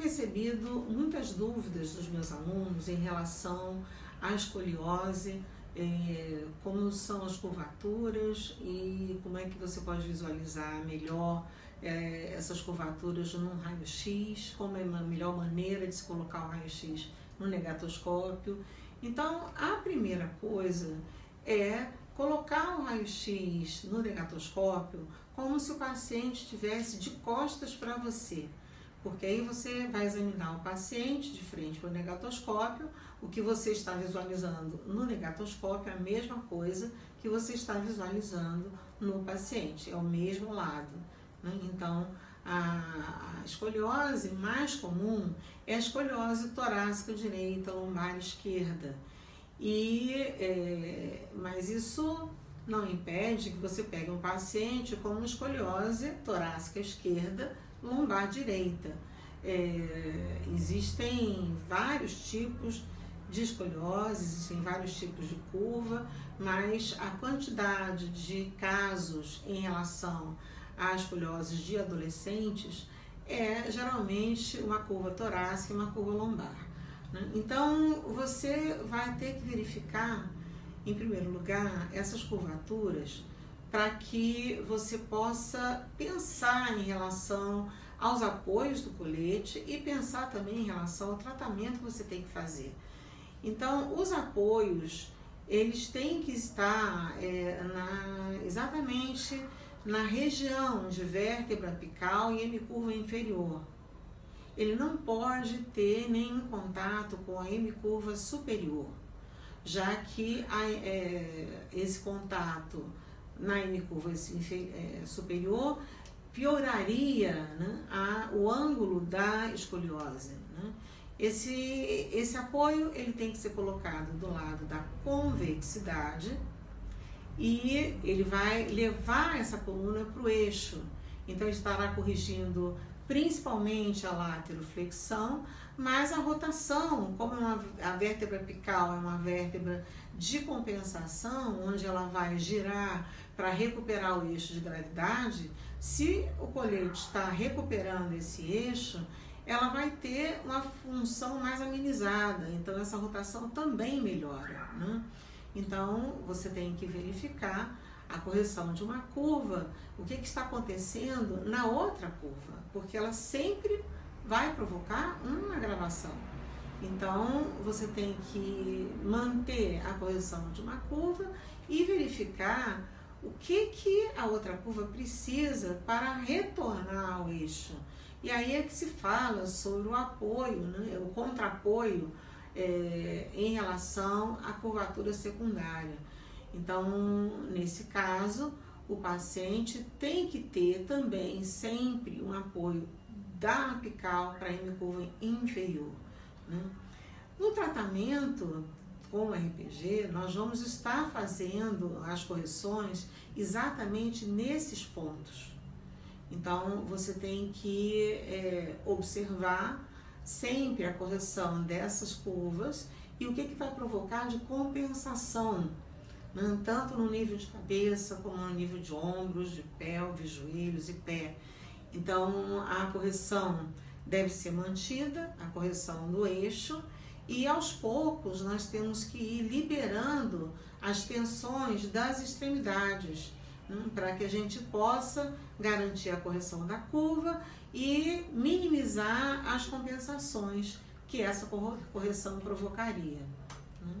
recebido muitas dúvidas dos meus alunos em relação à escoliose, é, como são as curvaturas e como é que você pode visualizar melhor é, essas curvaturas num raio-x, como é a melhor maneira de se colocar o raio-x no negatoscópio. Então, a primeira coisa é colocar o raio-x no negatoscópio como se o paciente estivesse de costas para você. Porque aí você vai examinar o paciente de frente para o negatoscópio, o que você está visualizando no negatoscópio é a mesma coisa que você está visualizando no paciente, é o mesmo lado. Né? Então, a, escoliose mais comum é a escoliose torácica direita, lombar esquerda. E, é, mas isso não impede que você pegue um paciente com uma escoliose torácica esquerda, lombar direita. É, existem vários tipos de escoliose, existem vários tipos de curva, mas a quantidade de casos em relação às escolioses de adolescentes é geralmente uma curva torácica e uma curva lombar. Né? Então você vai ter que verificar, em primeiro lugar, essas curvaturas para que você possa pensar em relação aos apoios do colete e pensar também em relação ao tratamento que você tem que fazer. Então, os apoios, eles têm que estar é, na, exatamente na região de vértebra apical e hemicurva inferior. Ele não pode ter nenhum contato com a hemicurva superior, já que a, é, esse contato na hemicurva é, superior pioraria né, a, o ângulo da escoliose. Né? Esse, esse apoio ele tem que ser colocado do lado da convexidade e ele vai levar essa coluna para o eixo. Então, estará corrigindo principalmente a lateroflexão, mas a rotação, como é uma, a vértebra apical é uma vértebra de compensação, onde ela vai girar para recuperar o eixo de gravidade, se o colete está recuperando esse eixo, ela vai ter uma função mais amenizada, então essa rotação também melhora. Né? Então você tem que verificar a correção de uma curva, o que, que está acontecendo na outra curva, porque ela sempre vai provocar uma agravação. Então você tem que manter a correção de uma curva e verificar o que, que a outra curva precisa para retornar ao eixo. E aí é que se fala sobre o apoio, né, o contrapoio é, em relação à curvatura secundária. Então, nesse caso, o paciente tem que ter também sempre um apoio da apical para a hemicurva inferior. Né? No tratamento com o RPG, nós vamos estar fazendo as correções exatamente nesses pontos. Então, você tem que é, observar sempre a correção dessas curvas e o que, que vai provocar de compensação? Tanto no nível de cabeça como no nível de ombros, de pelve, joelhos e pé. Então, a correção deve ser mantida, a correção do eixo, e aos poucos nós temos que ir liberando as tensões das extremidades Hum, para que a gente possa garantir a correção da curva e minimizar as compensações que essa correção provocaria. Hum.